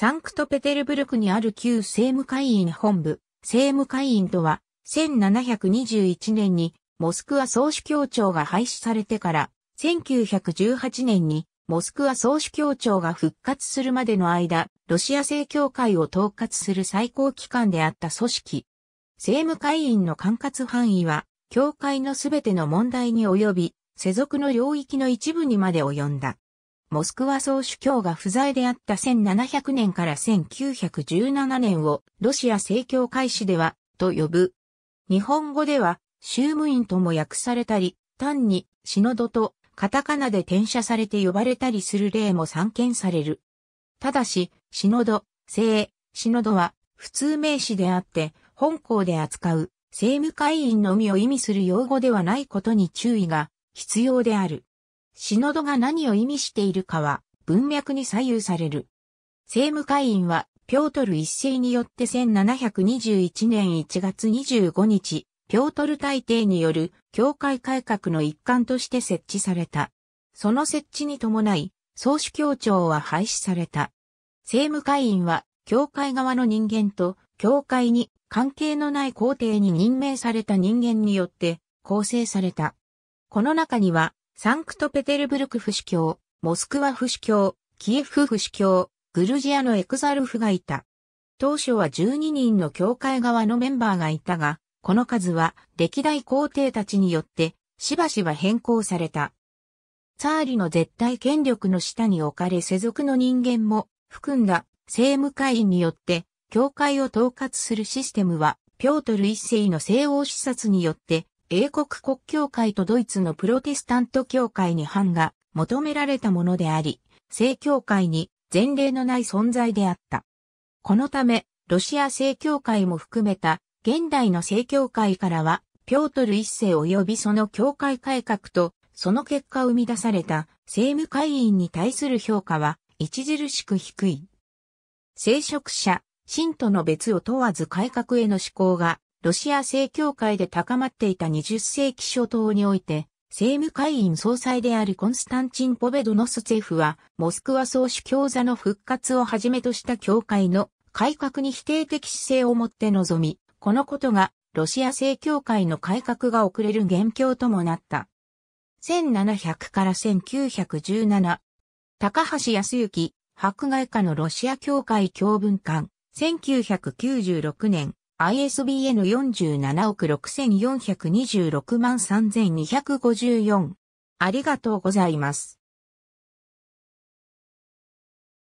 サンクトペテルブルクにある旧政務会員本部、政務会員とは、1721年にモスクワ総主教庁が廃止されてから、1918年にモスクワ総主教庁が復活するまでの間、ロシア正教会を統括する最高機関であった組織。政務会員の管轄範囲は、教会のすべての問題に及び、世俗の領域の一部にまで及んだ。モスクワ総主教が不在であった1700年から1917年をロシア正教会史ではと呼ぶ。日本語では宗務員とも訳されたり、単にシノドとカタカナで転写されて呼ばれたりする例も散見される。ただし、シノド、聖、シノドは普通名詞であって、本校で扱う政務会員のみを意味する用語ではないことに注意が必要である。シノドが何を意味しているかは文脈に左右される。政務会員はピョートル一世によって1721年1月25日、ピョートル大帝による教会改革の一環として設置された。その設置に伴い、総主教庁は廃止された。政務会員は、教会側の人間と、教会に関係のない皇帝に任命された人間によって構成された。この中には、サンクトペテルブルク府主教、モスクワ府主教、キエフ府主教、グルジアのエクザルフがいた。当初は12人の教会側のメンバーがいたが、この数は歴代皇帝たちによってしばしば変更された。ツァーリの絶対権力の下に置かれ世俗の人間も含んだ政務会員によって教会を統括するシステムはピョートル一世の西欧視察によって英国国教会とドイツのプロテスタント教会に反が求められたものであり、正教会に前例のない存在であった。このため、ロシア正教会も含めた現代の正教会からは、ピョートル一世及びその教会改革と、その結果生み出された政務会員に対する評価は著しく低い。聖職者、信徒の別を問わず改革への思考が、ロシア正教会で高まっていた20世紀初頭において、政務会員総裁であるコンスタンチン・ポベドノスツェフは、モスクワ総主教座の復活をはじめとした教会の改革に否定的姿勢をもって臨み、このことがロシア正教会の改革が遅れる元凶ともなった。1700から1917、高橋康之、迫害下のロシア教会教文館、1996年、ISBN 47億6426万3254。ありがとうございます。